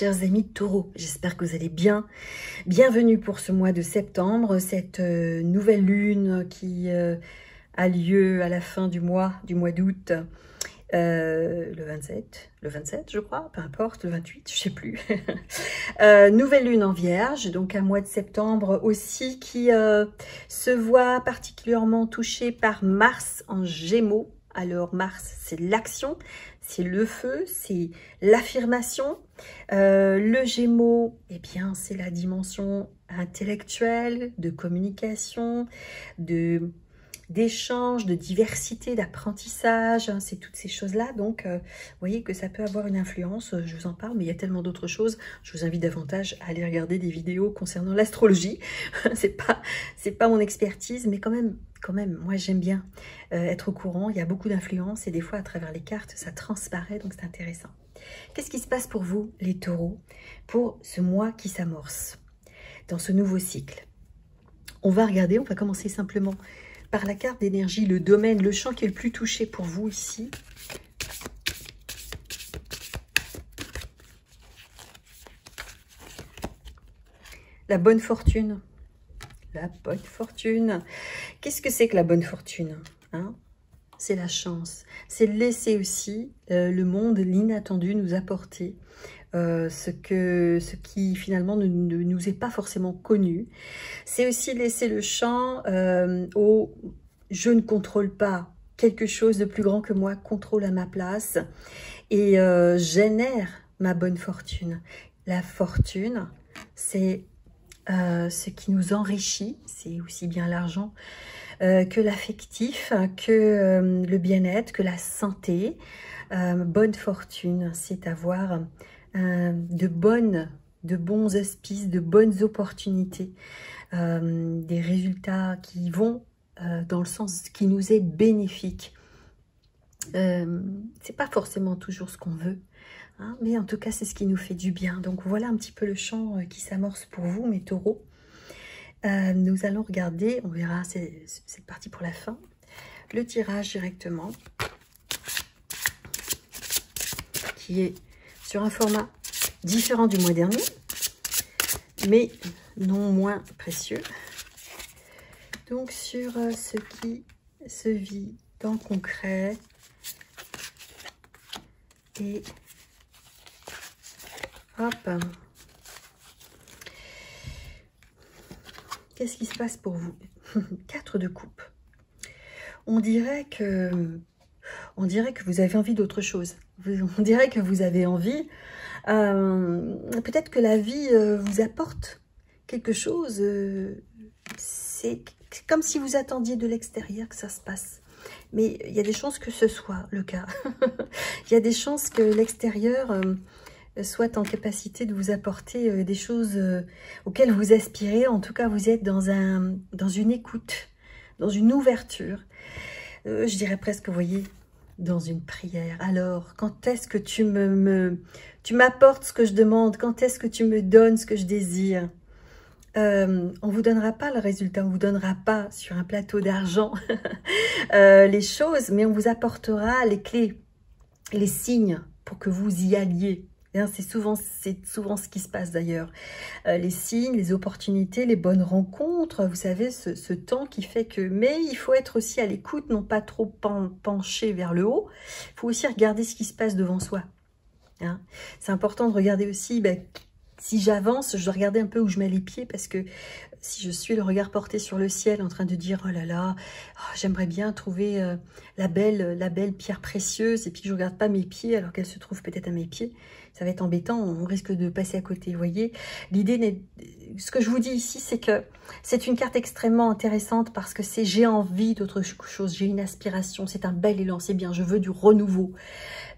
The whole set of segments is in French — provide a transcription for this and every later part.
chers amis taureaux, j'espère que vous allez bien. Bienvenue pour ce mois de septembre, cette euh, nouvelle lune qui euh, a lieu à la fin du mois, du mois d'août, euh, le 27, le 27 je crois, peu importe, le 28, je sais plus. nouvelle lune en vierge, donc un mois de septembre aussi qui se voit particulièrement touché par Mars en gémeaux. Alors Mars, c'est l'action, c'est le feu, c'est l'affirmation. Euh, le Gémeaux, eh bien, c'est la dimension intellectuelle, de communication, de d'échange, de diversité, d'apprentissage, hein, c'est toutes ces choses-là. Donc, euh, voyez que ça peut avoir une influence, je vous en parle, mais il y a tellement d'autres choses. Je vous invite davantage à aller regarder des vidéos concernant l'astrologie. pas, c'est pas mon expertise, mais quand même, quand même, moi j'aime bien euh, être au courant. Il y a beaucoup d'influence et des fois à travers les cartes, ça transparaît, donc c'est intéressant. Qu'est-ce qui se passe pour vous, les taureaux, pour ce mois qui s'amorce dans ce nouveau cycle? On va regarder, on va commencer simplement par la carte d'énergie, le domaine, le champ qui est le plus touché pour vous ici. La bonne fortune. La bonne fortune. Qu'est-ce que c'est que la bonne fortune hein? C'est la chance. C'est laisser aussi euh, le monde, l'inattendu, nous apporter euh, ce, que, ce qui finalement ne, nous est pas forcément connu. C'est aussi laisser le champ euh, au « je ne contrôle pas quelque chose de plus grand que moi, contrôle à ma place et génère ma bonne fortune ». La fortune, c'est euh, ce qui nous enrichit, c'est aussi bien l'argent euh, que l'affectif, que euh, le bien-être, que la santé. bonne fortune, c'est avoir de bons auspices, de bonnes opportunités, des résultats qui vont dans le sens qui nous est bénéfique. c'est pas forcément toujours ce qu'on veut, Hein, mais en tout cas, c'est ce qui nous fait du bien. Donc voilà un petit peu le chant euh, qui s'amorce pour vous, mes taureaux. Euh, nous allons regarder, on verra, c'est parti pour la fin, le tirage directement, qui est sur un format différent du mois dernier, mais non moins précieux. Donc sur euh, ce qui se vit dans concret et Qu'est-ce qui se passe pour vous? 4 de coupe. On dirait que on dirait que vous avez envie d'autre chose. On dirait que vous avez envie. Euh, peut-être que la vie euh, vous apporte quelque chose. Euh, c'est comme si vous attendiez de l'extérieur que ça se passe. Mais il y a des chances que ce soit le cas. il y a des chances que l'extérieur soit en capacité de vous apporter euh, des choses euh, auxquelles vous aspirez. En tout cas, vous êtes dans, un, dans une écoute, dans une ouverture. Euh, je dirais presque, vous voyez, dans une prière. Alors, quand est-ce que tu me, me tu m'apportes ce que je demande? Quand est-ce que tu me donnes ce que je désire? Euh, on vous donnera pas le résultat, on vous donnera pas sur un plateau d'argent les choses, mais on vous apportera les clés, les signes pour que vous y alliez. C'est souvent, souvent ce qui se passe d'ailleurs. Euh, les signes, les opportunités, les bonnes rencontres, vous savez, ce, temps qui fait que... Mais il faut être aussi à l'écoute, non pas trop penché vers le haut. Il faut aussi regarder ce qui se passe devant soi. Hein. C'est important de regarder aussi, ben, si j'avance, je dois regarder un peu où je mets les pieds parce que si je suis le regard porté sur le ciel en train de dire « Oh là là, oh, j'aimerais bien trouver euh, la, belle, la belle pierre précieuse » et puis je ne regarde pas mes pieds alors qu'elle se trouve peut-être à mes pieds, ça va être embêtant, on risque de passer à côté, vous voyez. L'idée, ce que je vous dis ici, c'est que c'est une carte extrêmement intéressante parce que c'est j'ai envie d'autre chose, j'ai une aspiration, c'est un bel élan, c'est bien, je veux du renouveau.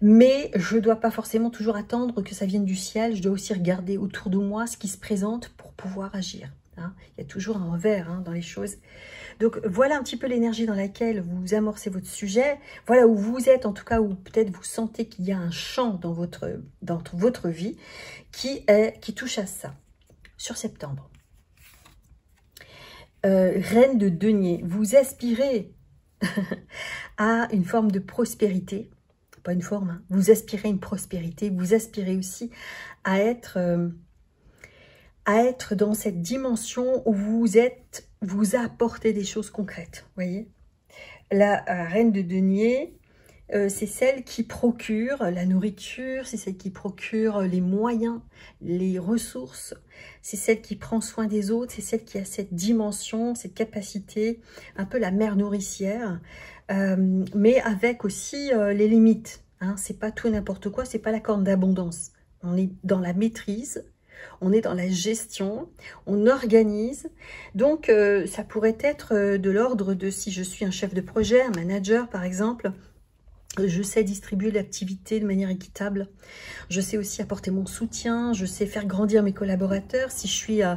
Mais je ne dois pas forcément toujours attendre que ça vienne du ciel, je dois aussi regarder autour de moi ce qui se présente pour pouvoir agir. Hein. Il y a toujours un revers hein, dans les choses. Donc voilà un petit peu l'énergie dans laquelle vous amorcez votre sujet. Voilà où vous êtes, en tout cas, où peut-être vous sentez qu'il y a un champ dans votre, dans votre vie qui, est, qui touche à ça. Sur septembre. Euh, reine de denier, vous aspirez à une forme de prospérité pas une forme, hein. vous aspirez à une prospérité, vous aspirez aussi à être, euh, à être dans cette dimension où vous êtes, vous apportez des choses concrètes, voyez? La reine de denier, euh, c'est celle qui procure la nourriture, c'est celle qui procure les moyens, les ressources, c'est celle qui prend soin des autres, c'est celle qui a cette dimension, cette capacité, un peu la mère nourricière, euh, mais avec aussi euh, les limites. Hein. C'est pas tout n'importe quoi, c'est pas la corne d'abondance. On est dans la maîtrise, on est dans la gestion, on organise. Donc, ça pourrait être de l'ordre de si je suis un chef de projet, un manager par exemple, je sais distribuer l'activité de manière équitable. Je sais aussi apporter mon soutien. Je sais faire grandir mes collaborateurs. Si je suis euh,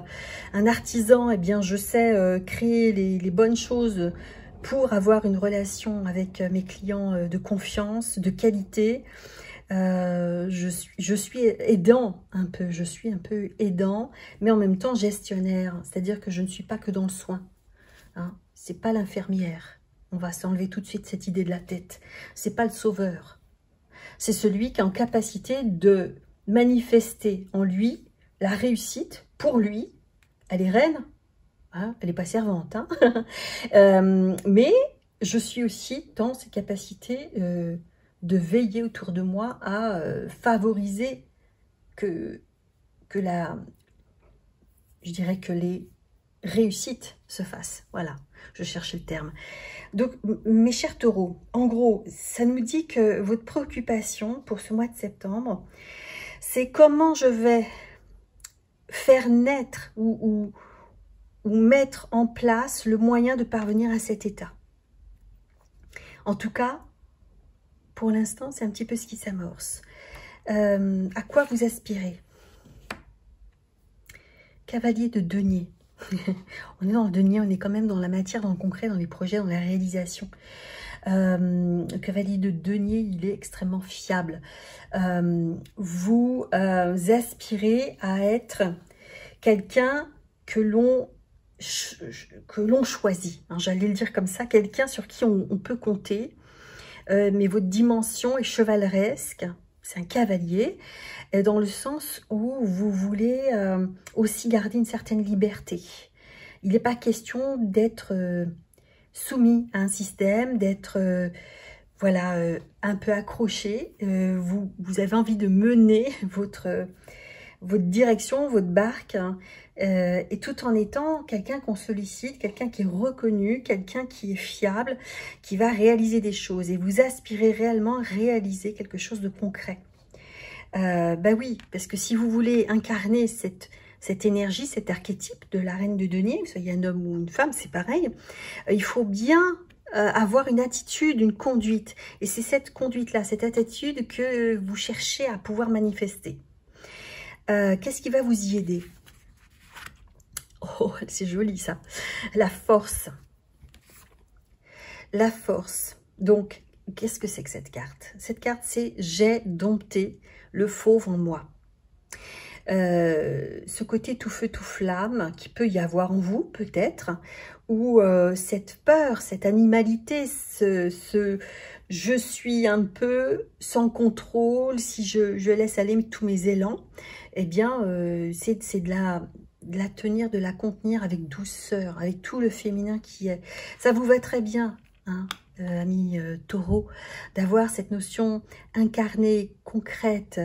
un artisan, eh bien, je sais euh, créer les, bonnes choses pour avoir une relation avec euh, mes clients de confiance, de qualité. Je, suis, je suis aidant un peu, je suis un peu aidant, mais en même temps gestionnaire. C'est-à-dire que je ne suis pas que dans le soin. Hein. C'est pas l'infirmière. On va s'enlever tout de suite cette idée de la tête. C'est pas le sauveur. C'est celui qui est en capacité de manifester en lui la réussite pour lui. Elle est reine, hein, elle n'est pas servante, hein. euh, mais je suis aussi dans ses capacités euh, de veiller autour de moi à euh, favoriser que, la, je dirais que les réussites se fassent. Voilà, je cherchais le terme. Donc, mes chers taureaux, en gros, ça nous dit que votre préoccupation pour ce mois de septembre, c'est comment je vais faire naître ou, mettre en place le moyen de parvenir à cet état. En tout cas, pour l'instant, c'est un petit peu ce qui s'amorce. Euh, à quoi vous aspirez? Cavalier de denier. on est dans le denier, on est quand même dans la matière, dans le concret, dans les projets, dans la réalisation. Euh, cavalier de denier, il est extrêmement fiable. Euh, vous aspirez à être quelqu'un que l'on choisit, hein, j'allais le dire comme ça, quelqu'un sur qui on peut compter, mais votre dimension est chevaleresque, c'est un cavalier, dans le sens où vous voulez euh, aussi garder une certaine liberté. Il n'est pas question d'être euh, soumis à un système, d'être euh, voilà un peu accroché. vous avez envie de mener votre, votre direction, votre barque, hein, et tout en étant quelqu'un qu'on sollicite, quelqu'un qui est reconnu, quelqu'un qui est fiable, qui va réaliser des choses. Et vous aspirez réellement à réaliser quelque chose de concret. Euh, bah oui, parce que si vous voulez incarner cette, cette énergie, cet archétype de la reine de denier, que soit un homme ou une femme, c'est pareil, euh, il faut bien euh, avoir une attitude, une conduite. Et c'est cette conduite-là, cette attitude que vous cherchez à pouvoir manifester. Qu'est-ce qui va vous y aider? Oh, c'est joli ça. La force. La force. Donc, qu'est-ce que c'est que cette carte? Cette carte, c'est « j'ai dompté le fauve en moi. Euh, ce côté tout feu, tout flamme qui peut y avoir en vous peut-être, ou euh, cette peur, cette animalité, ce, je suis un peu sans contrôle, si je, laisse aller tous mes élans, eh bien euh, c'est de la, de la tenir, de la contenir avec douceur, avec tout le féminin qui est. Ça vous va très bien, hein? Euh, ami euh, taureau, d'avoir cette notion incarnée, concrète,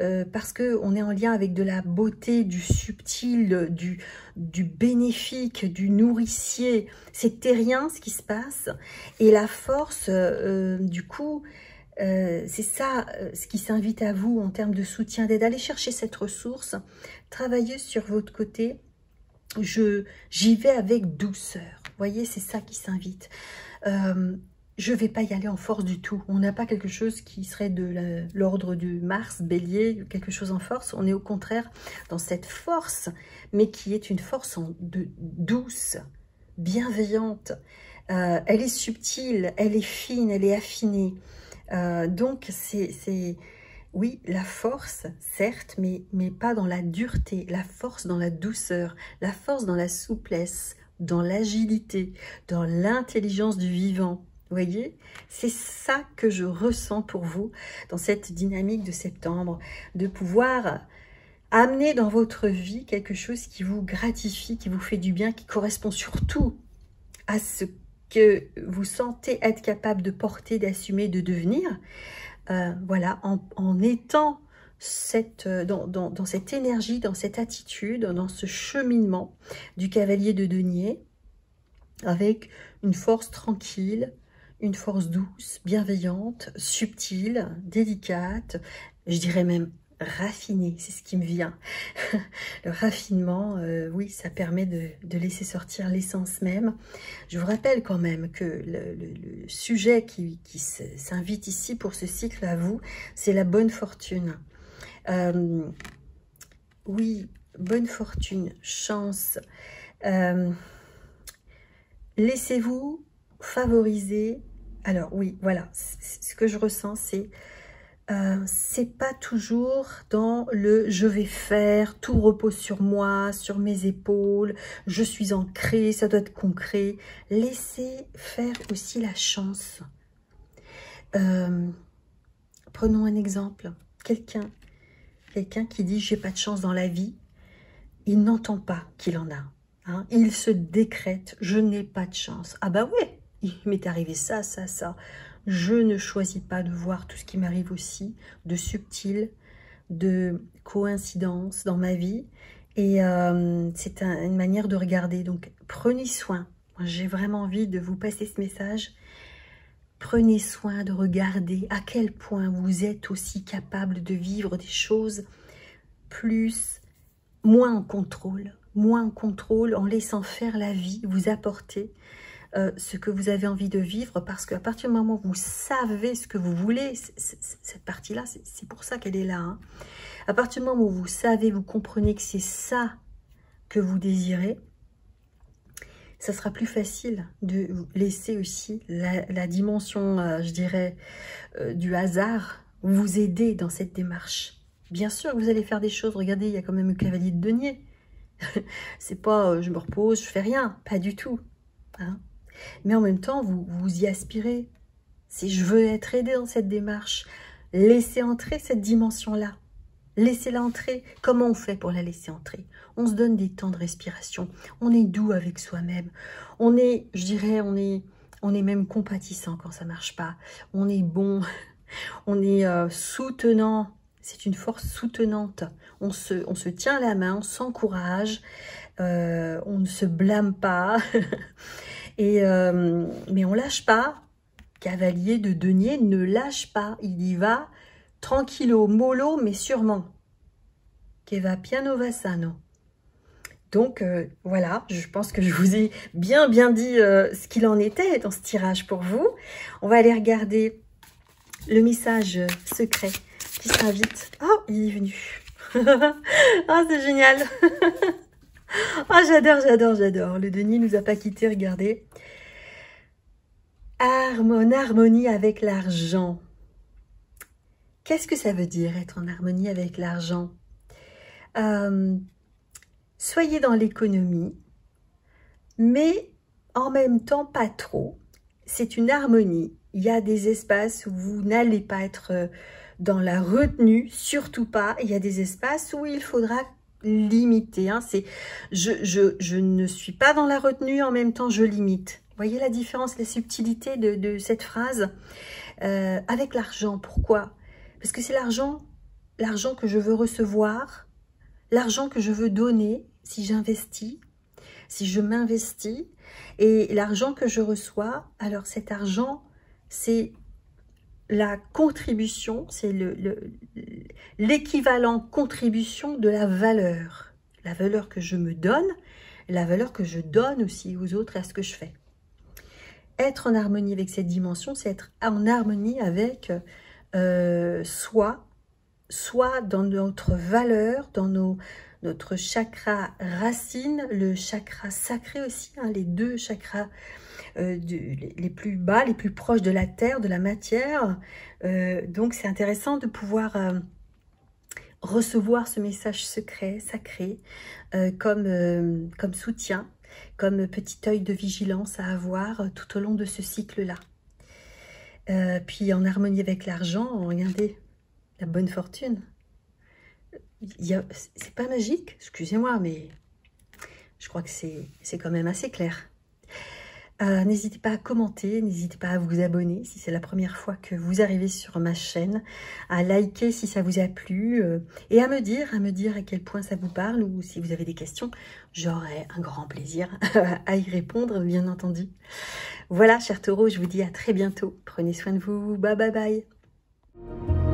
euh, parce que on est en lien avec de la beauté, du subtil, du, bénéfique, du nourricier. C'est terrien ce qui se passe. Et la force, du coup, c'est ça ce qui s'invite à vous en termes de soutien, d'aide. Allez chercher cette ressource, travaillez sur votre côté. J'y vais avec douceur. Vous voyez, c'est ça qui s'invite. Je ne vais pas y aller en force du tout. On n'a pas quelque chose qui serait de l'ordre du Mars, bélier, quelque chose en force. On est au contraire dans cette force, mais qui est une force de, douce, bienveillante. Euh, elle est subtile, elle est fine, elle est affinée. Euh, donc, c'est... Oui, la force, certes, mais, mais pas dans la dureté. La force dans la douceur, la force dans la souplesse, dans l'agilité, dans l'intelligence du vivant. Voyez C'est ça que je ressens pour vous dans cette dynamique de septembre, de pouvoir amener dans votre vie quelque chose qui vous gratifie, qui vous fait du bien, qui correspond surtout à ce que vous sentez être capable de porter, d'assumer, de devenir. Euh, voilà, en, étant euh, dans, cette énergie, dans cette attitude, dans ce cheminement du cavalier de denier, avec une force tranquille, une force douce, bienveillante, subtile, délicate, je dirais même raffinée, c'est ce qui me vient. le raffinement, euh, oui, ça permet de, laisser sortir l'essence même. Je vous rappelle quand même que le, sujet qui, s'invite ici pour ce cycle à vous, c'est la bonne fortune. Euh, oui, bonne fortune, chance. Euh, laissez-vous favoriser alors oui, voilà, ce que je ressens, c'est euh, c'est pas toujours dans le je vais faire, tout repose sur moi, sur mes épaules, je suis ancré, ça doit être concret. Laissez faire aussi la chance. Euh, prenons un exemple. Quelqu'un quelqu'un qui dit j'ai pas de chance dans la vie, il n'entend pas qu'il en a. Hein. Il se décrète je n'ai pas de chance. Ah bah oui, il m'est arrivé ça, ça, ça. Je ne choisis pas de voir tout ce qui m'arrive aussi, de subtil, de coïncidence dans ma vie. Et euh, c'est une manière de regarder. Donc, prenez soin. J'ai vraiment envie de vous passer ce message. Prenez soin de regarder à quel point vous êtes aussi capable de vivre des choses plus, moins en contrôle, moins en contrôle, en laissant faire la vie, vous apporter euh, ce que vous avez envie de vivre parce qu'à partir du moment où vous savez ce que vous voulez, cette partie-là, c'est pour ça qu'elle est là. Hein. À partir du moment où vous savez, vous comprenez que c'est ça que vous désirez, ça sera plus facile de laisser aussi la, dimension, euh, je dirais, euh, du hasard vous aider dans cette démarche. Bien sûr vous allez faire des choses. Regardez, il y a quand même le cavalier de denier. c'est pas je me repose, je fais rien. Pas du tout. Hein mais en même temps, vous, vous y aspirez. Si je veux être aidé dans cette démarche, laissez entrer cette dimension-là. Laissez-la entrer. Comment on fait pour la laisser entrer? On se donne des temps de respiration. On est doux avec soi-même. On est, je dirais, on est, on est même compatissant quand ça marche pas. On est bon. On est euh, soutenant. C'est une force soutenante. On se, on se tient la main, on s'encourage. Euh, on ne se blâme pas. Et, euh, mais on lâche pas. Cavalier de denier ne lâche pas. Il y va tranquillo, mollo, mais sûrement. Che va piano va sano. Donc euh, voilà, je pense que je vous ai bien bien dit euh, ce qu'il en était dans ce tirage pour vous. On va aller regarder le message secret qui sera vite. Oh, il est venu. oh, c'est génial. oh, j'adore, j'adore, j'adore. Le Denis nous a pas quitté, regardez en harmonie avec l'argent. Qu'est-ce que ça veut dire être en harmonie avec l'argent? Euh, Soyez dans l'économie, mais en même temps pas trop. C'est une harmonie. Il y a des espaces où vous n'allez pas être euh, dans la retenue, surtout pas. Il y a des espaces où il faudra limiter. Hein. C'est je, je, je ne suis pas dans la retenue, en même temps je limite voyez la différence, la subtilité de, cette phrase euh, Avec l'argent, pourquoi? Parce que c'est l'argent, l'argent que je veux recevoir, l'argent que je veux donner si j'investis, si je m'investis, et l'argent que je reçois, alors cet argent, c'est la contribution, c'est l'équivalent le, contribution de la valeur. La valeur que je me donne, la valeur que je donne aussi aux autres à ce que je fais être en harmonie avec cette dimension, c'est être en harmonie avec euh, soi, soit dans notre valeur, dans nos, notre chakra racine, le chakra sacré aussi, hein, les deux chakras euh, les plus bas, les plus proches de la terre, de la matière. Euh, donc c'est intéressant de pouvoir recevoir ce message secret, sacré, comme, comme soutien comme petit œil de vigilance à avoir tout au long de ce cycle-là. Euh, puis en harmonie avec l'argent, regardez, la bonne fortune. C'est pas magique, excusez-moi, mais je crois que c'est quand même assez clair. Euh, n'hésitez pas à commenter, n'hésitez pas à vous abonner si c'est la première fois que vous arrivez sur ma chaîne, à liker si ça vous a plu euh, et à me dire, à me dire à quel point ça vous parle ou si vous avez des questions, j'aurai un grand plaisir à y répondre bien entendu. Voilà, chers taureaux, je vous dis à très bientôt. Prenez soin de vous. Bye bye bye.